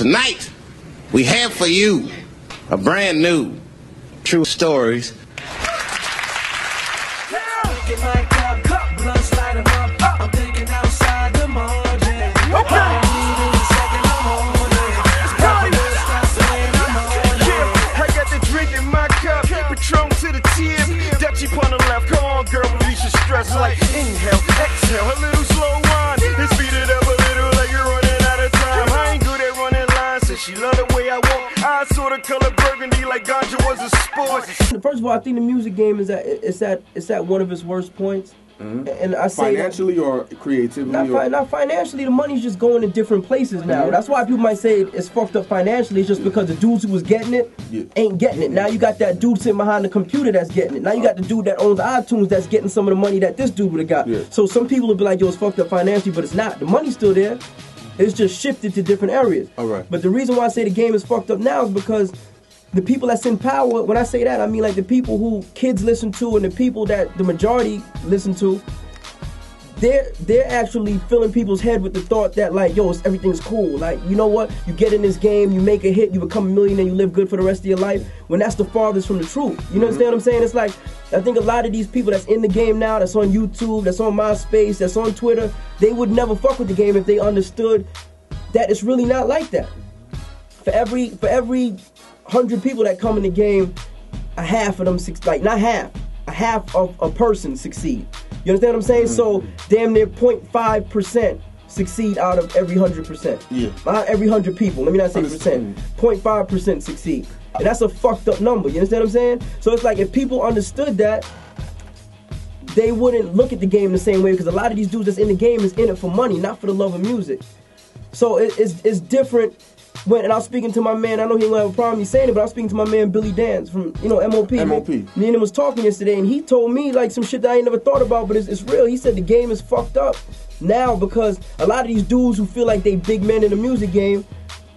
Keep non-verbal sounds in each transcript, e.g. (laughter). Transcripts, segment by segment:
tonight, we have for you a brand new True Stories. First of all, I think the music game is at it's at it's at one of its worst points. Mm-hmm. And I say financially that, or creatively, not, or? not financially. The money's just going in different places now. Mhm. That's why people might say it's fucked up financially. It's just because the dudes who was getting it Yeah. ain't getting it. Now you got that dude sitting behind the computer that's getting it. Now you got the dude that owns iTunes that's getting some of the money that this dude would have got. Yeah. So some people will be like, "Yo, it's fucked up financially," but it's not. The money's still there. It's just shifted to different areas. All right. But the reason why I say the game is fucked up now is because the people that's in power, when I say that, I mean like the people who kids listen to and the people that the majority listen to, they're they're actually filling people's head with the thought that like, yo, it's, everything's cool. Like, you know what? You get in this game, you make a hit, you become a millionaire, you live good for the rest of your life. When that's the farthest from the truth. You know understand what I'm saying? It's like I think a lot of these people that's in the game now, that's on YouTube, that's on MySpace, that's on Twitter, they would never fuck with the game if they understood that it's really not like that. For every for every hundred people that come in the game, a half of them suc- like not half, a half of a person succeed. You understand what I'm saying? So mm-hmm. damn near 0.5 percent succeed out of every hundred percent. Yeah. Out every hundred people. Let me not say percent. 0.5 percent succeed. And that's a fucked up number. You understand what I'm saying? So it's like if people understood that, they wouldn't look at the game the same way because a lot of these dudes that's in the game is in it for money, not for the love of music. So it, it's it's different when and I was speaking to my man. I know he don't have a problem me saying it, but I was speaking to my man Billy Danze from you know MOP. MOP. Me and him was talking yesterday, and he told me like some shit that I ain't never thought about, but it's, it's real. He said the game is fucked up now because a lot of these dudes who feel like they big men in the music game,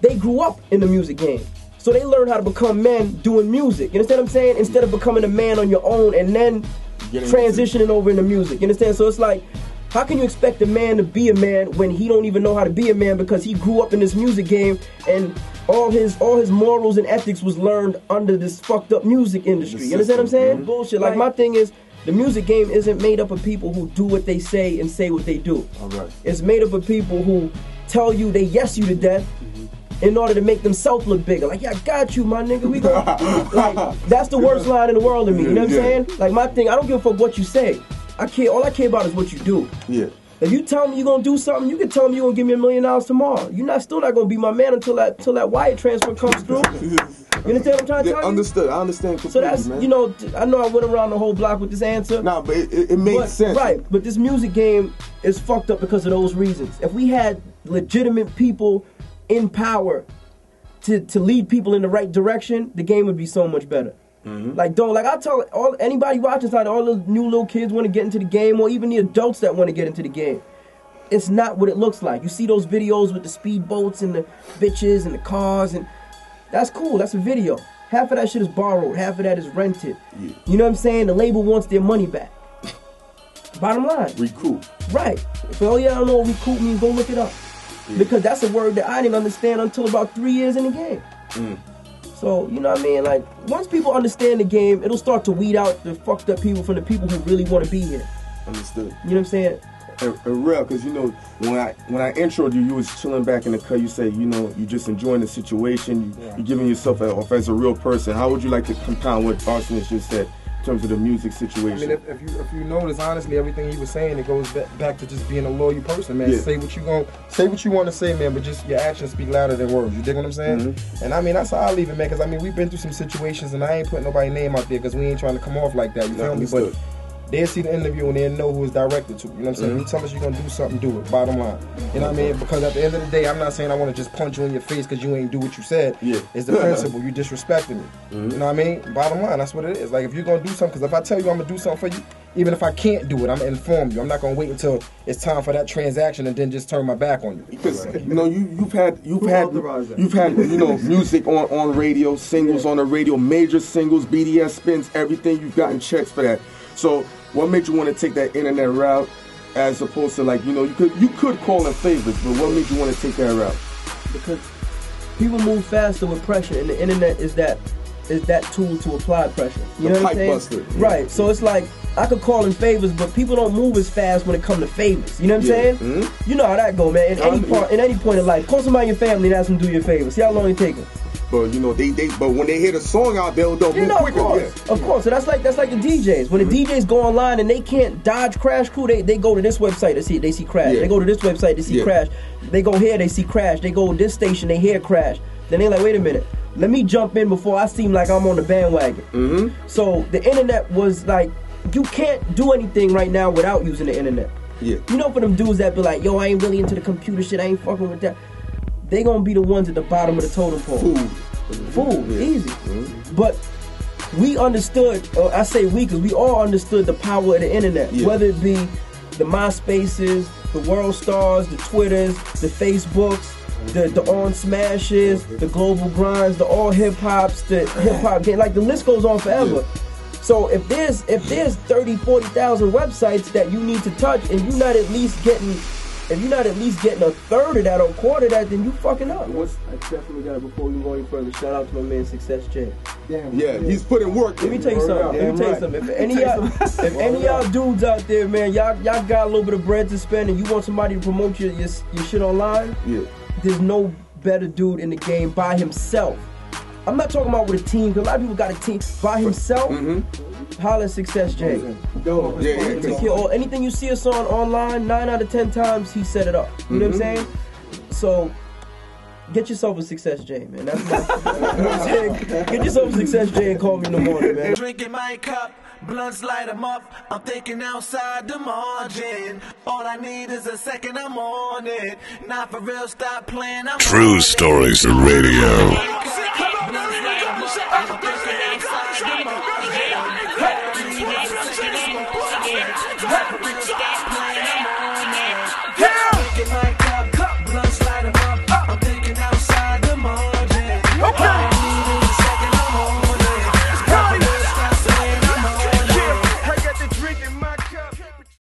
they grew up in the music game. So they learn how to become men doing music. You understand what I'm saying? Instead of becoming a man on your own and then Getting transitioning over into music. You understand? So it's like, how can you expect a man to be a man when he don't even know how to be a man because he grew up in this music game and all his all his morals and ethics was learned under this fucked up music industry. You understand what I'm saying? Bullshit. Like my thing is, the music game isn't made up of people who do what they say and say what they do. All right. It's made up of people who tell you they yes you to death mm-hmm. in order to make themselves look bigger. Like, yeah, I got you, my nigga. We go. (laughs) like, that's the worst line in the world to me. You know what I'm Yeah. saying? Like my thing, I don't give a fuck what you say. I care. All I care about is what you do. Yeah. If you tell me you're gonna do something, you can tell me you're gonna give me a million dollars tomorrow. You're not still not gonna be my man until that until that wire transfer comes through. (laughs) You understand what I'm trying to Yeah, tell you? understood. I understand So that's man. you know I know I went around the whole block with this answer. Nah, but it, it, it made But- sense. Right, but this music game is fucked up because of those reasons. If we had legitimate people in power to, to lead people in the right direction, the game would be so much better. Mm-hmm. Like don't like I tell all anybody watching side, all the new little kids want to get into the game, or even the adults that want to get into the game. It's not what it looks like. You see those videos with the speedboats and the bitches and the cars, and that's cool. That's a video. Half of that shit is borrowed. Half of that is rented. You know what I'm saying? The label wants their money back. (laughs) Bottom line. Recoup. Right. If all y'all don't know what recoup means, go look it up. Because that's a word that I didn't understand until about three years in the game. Mm. So, you know what I mean? Like, once people understand the game, it'll start to weed out the fucked up people from the people who really want to be here. Understood. You know what I'm saying? And, and real, cause you know when I when I introed you, you was chilling back in the cut. You say you know you just enjoying the situation. You, You're giving yourself a, off as a real person. How would you like to compound what Rsonist just said in terms of the music I situation? mean, if, if you if you notice, honestly, everything he was saying, it goes back, back to just being a loyal person, man. Yeah. Say what you going say what you want to say, man, but just your actions speak louder than words. You dig what I'm saying? Mm-hmm. And I mean, that's how I leave it, man. Because I mean, we've been through some situations, and I ain't putting nobody's name out there because we ain't trying to come off like that. You feel me? But they'll see the interview and they'll know who it's directed to. You know what I'm saying? Mhm. You tell us you're gonna do something, do it. Bottom line. You know what I mean? Because at the end of the day, I'm not saying I want to just punch you in your face because you ain't do what you said. Yeah. It's the (laughs) principle. You disrespecting me. Mm-hmm. You know what I mean? Bottom line, that's what it is. Like if you're gonna do something, because if I tell you I'm gonna do something for you, even if I can't do it, I'm gonna inform you. I'm not gonna wait until it's time for that transaction and then just turn my back on you. Because you know you you've had you've Who had you've had you know (laughs) music on on radio, singles on the radio, major singles, BDS spins, everything. You've gotten checks for that. So what made you want to take that internet route as opposed to like you know you could you could call in favors, but what made you want to take that route? Because people move faster with pressure, and the internet is that is that tool to apply pressure. You The know what I'm saying? buster. Right. So it's like I could call in favors, but people don't move as fast when it comes to favors. You know what I'm Yeah. saying? Mhm. You know how that go, man. In any part, in any point of life, call somebody in your family and ask them to do you a favor. See how long it takes them. But you know, they they but when they hear the song out, they'll they'll move know, of quicker. course, Yeah. Mm-hmm. of course. So that's like that's like the DJs. When the DJs go online and they can't dodge Crash Crew, they, they go to this website to see they see Crash. Yeah. They go to this website to see Yeah. Crash. They go here, they see Crash. They go to this station, they hear Crash. Then they like, wait a minute, let me jump in before I seem like I'm on the bandwagon. Mm-hmm. So the internet was like, you can't do anything right now without using the internet. Yeah. You know, for them dudes that be like, yo, I ain't really into the computer shit. I ain't fucking with that. They gonna be the ones at the bottom of the totem pole Food. fool, Yeah. easy. Mhm. But we understood, or I say we, because we all understood the power of the internet, Yeah. whether it be the MySpaces, the World Stars, the Twitters, the Facebooks, the the OnSmashes, the global grinds, the AllHipHops, the hip hop game, like the list goes on forever. So if there's if there's 30, 40,000 websites that you need to touch and you're not at least getting if you're not at least getting a third of that or a quarter of that, then you fucking up. What's I definitely got it before we go any further, shout out to my man Success Jae. Damn. Yeah, he's putting work. Let me tell you something. Let me Damn tell you something. If any y'all, if (laughs) any y'all dudes out there, man, y'all y'all got a little bit of bread to spend, and you want somebody to promote your your, your shit online, Yeah. There's no better dude in the game by himself. I'm not talking about with a team, because a lot of people got a team by himself. Mm-hmm. Holla Success Jae. Yo, Yeah, yeah, Take care. Anything you see us on online, nine out of ten times he set it up. You know what I'm mm-hmm. saying? So get yourself a Success Jae, man. That's my. you know what I'm saying? Get yourself a Success Jae and call me in the morning, man. Drinking my cup, Blunts light them up, I'm thinking outside the margin. All I need is a second, I'm on it. Not for real, stop playing. I'm True Stories it. Radio. Hey.